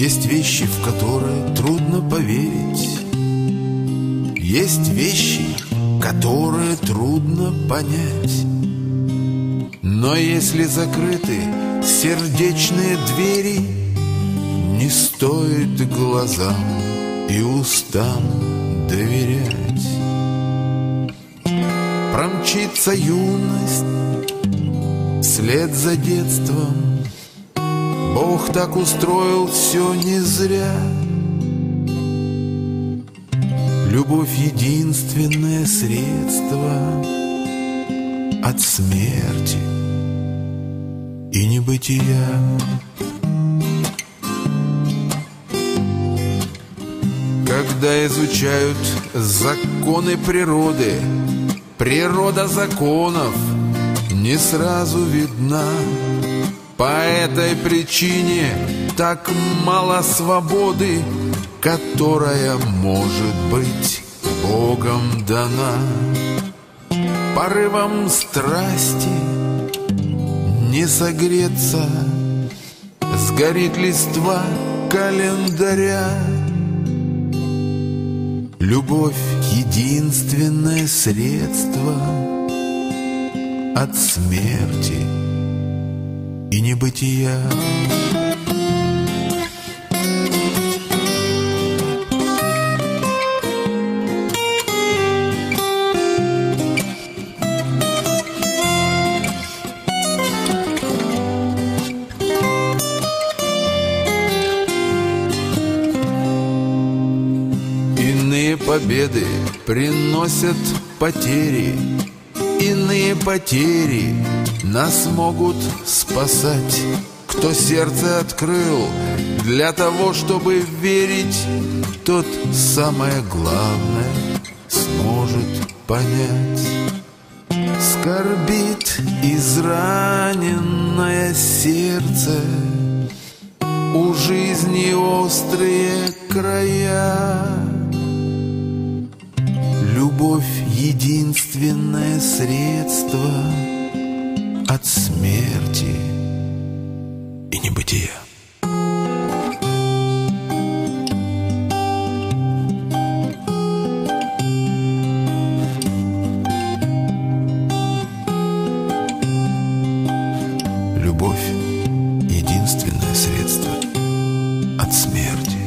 Есть вещи, в которые трудно поверить. Есть вещи, которые трудно понять. Но если закрыты сердечные двери Не стоит глазам и устам доверять. Промчится юность вслед за детством Бог так устроил все не зря. Любовь единственное средство От смерти и небытия. Когда изучают законы природы Природа законов не сразу видна По этой причине так мало свободы Которая может быть Богом дана. Порывом страсти не согреться Сгорит листва календаря. Любовь — единственное средство От смерти и небытия. Иные победы приносят потери Иные потери нас могут спасать. Кто сердце открыл для того, чтобы верить Тот самое главное сможет понять. Скорбит израненное сердце У жизни острые края. Любовь — единственное средство от смерти и небытия. Любовь — единственное средство от смерти.